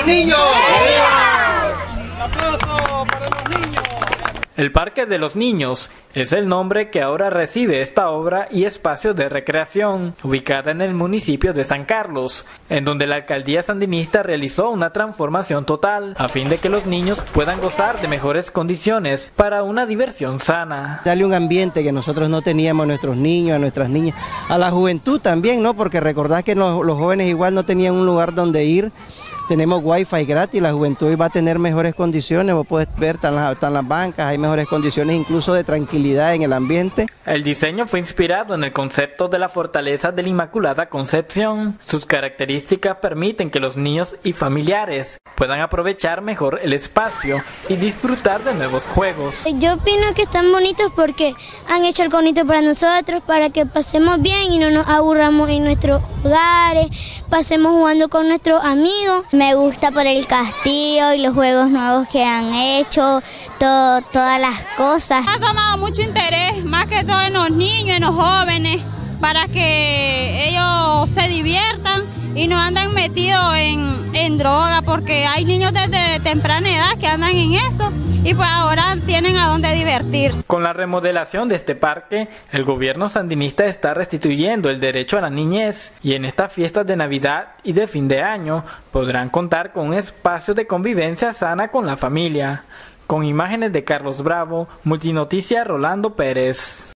los niños! El Parque de los Niños es el nombre que ahora recibe esta obra y espacio de recreación, ubicada en el municipio de San Carlos, en donde la alcaldía sandinista realizó una transformación total a fin de que los niños puedan gozar de mejores condiciones para una diversión sana. Darle un ambiente que nosotros no teníamos a nuestros niños, a nuestras niñas, a la juventud también, ¿no? Porque recordad que los, los jóvenes igual no tenían un lugar donde ir tenemos wifi gratis, la juventud va a tener mejores condiciones, vos puedes ver, están las, están las bancas, hay mejores condiciones incluso de tranquilidad en el ambiente. El diseño fue inspirado en el concepto de la fortaleza de la Inmaculada Concepción. Sus características permiten que los niños y familiares puedan aprovechar mejor el espacio y disfrutar de nuevos juegos. Yo opino que están bonitos porque han hecho el bonito para nosotros, para que pasemos bien y no nos aburramos en nuestros hogares, pasemos jugando con nuestros amigos. Me gusta por el castillo y los juegos nuevos que han hecho, todas las cosas. Ha tomado mucho interés, más que todo en los niños, en los jóvenes, para que ellos se diviertan y no andan metidos en, en droga, porque hay niños desde temprana edad que andan en eso y pues ahora tienen Con la remodelación de este parque, el gobierno sandinista está restituyendo el derecho a la niñez y en estas fiestas de Navidad y de fin de año podrán contar con un espacio de convivencia sana con la familia. Con imágenes de Carlos Bravo, Multinoticia Rolando Pérez.